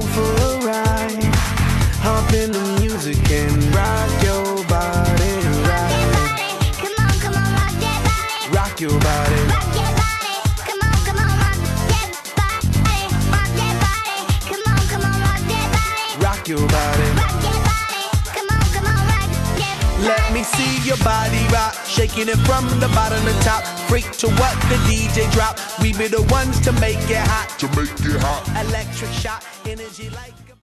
go for a ride. Hop in the music and rock your body, right? Come on, come on, rock that body. Rock your body. Rock that body. Come on, come on, rock that body. Rock that body. Come on, come on, rock that body. Rock your body. Rock body. Come on, come on, rock that Let me see your body rock, shaking it from the bottom to top. Freak to what the DJ drop. We be the ones to make it hot. to make it hot. Electric shot, energy like.